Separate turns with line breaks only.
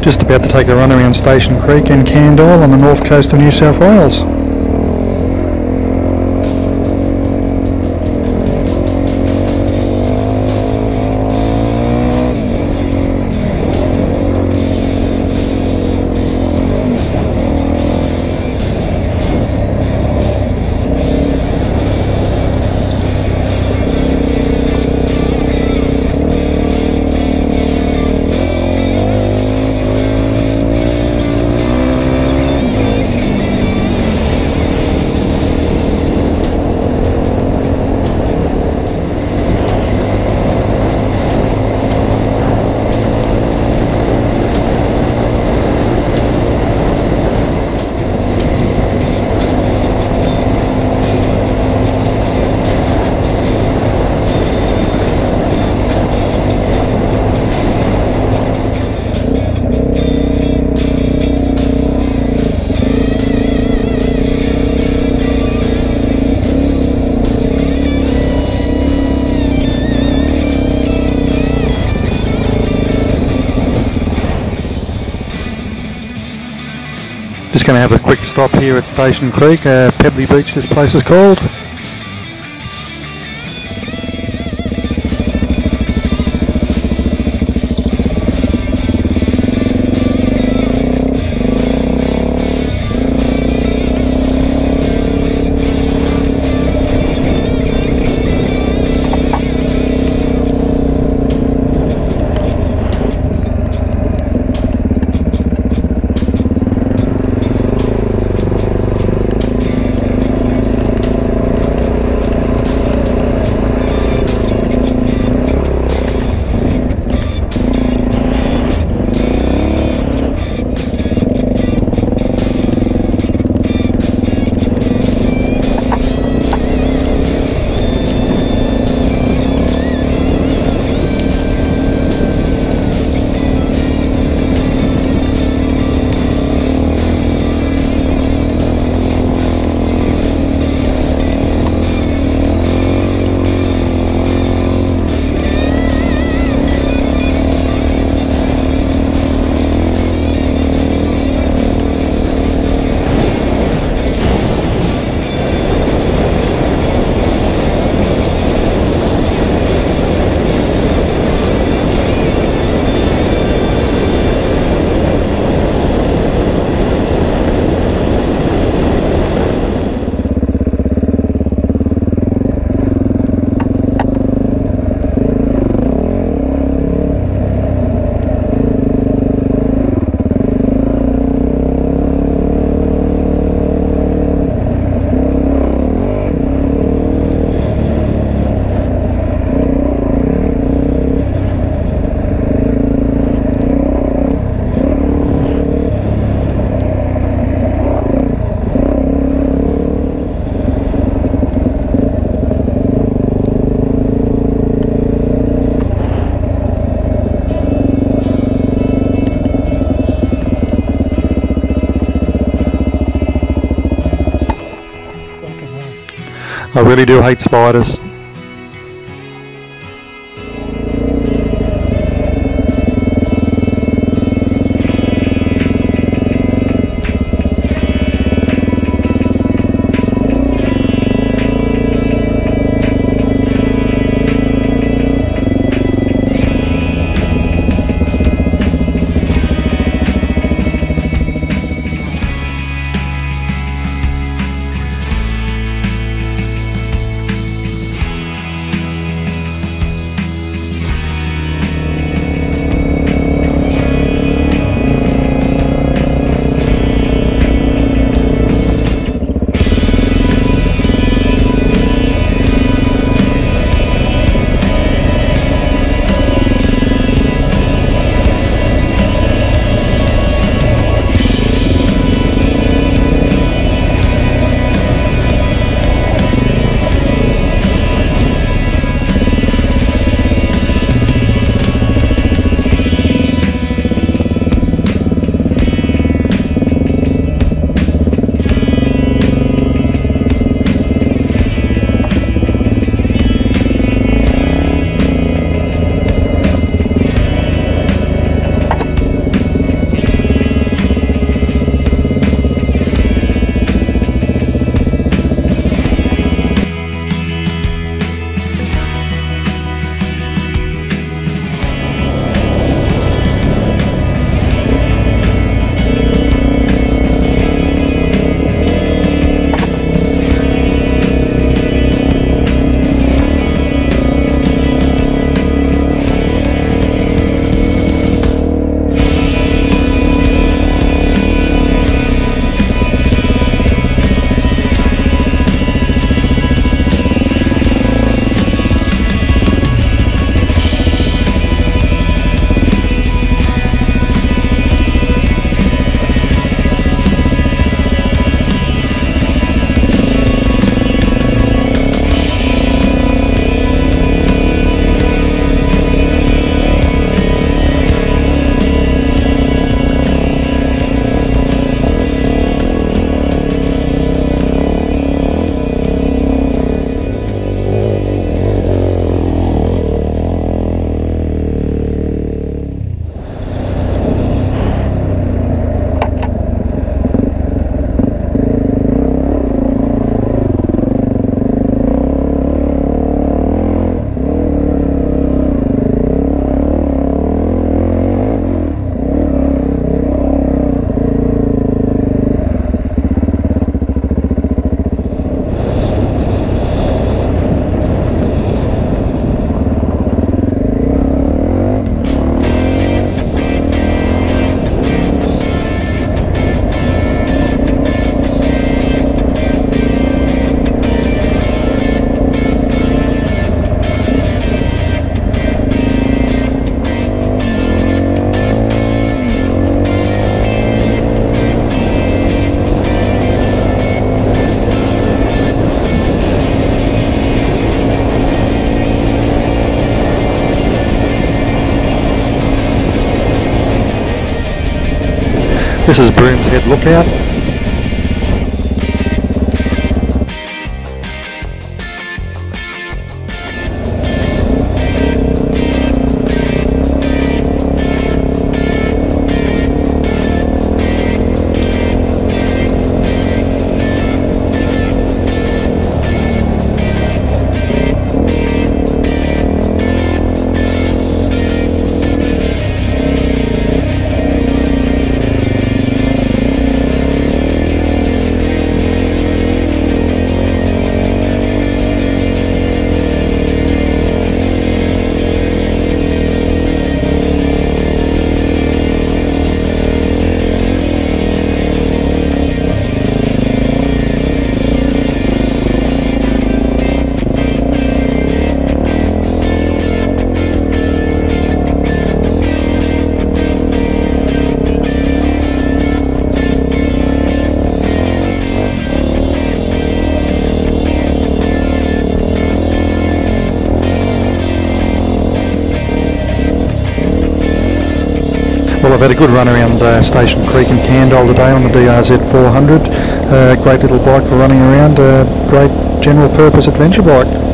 Just about to take a run around Station Creek and Candole on the north coast of New South Wales. We're just going to have a quick stop here at Station Creek, uh, Pebbly Beach this place is called. I really do hate spiders. This is Brooms Head Lookout. Well, I've had a good run around uh, Station Creek and Candole today on the DRZ 400. Uh, great little bike for running around, uh, great general purpose adventure bike.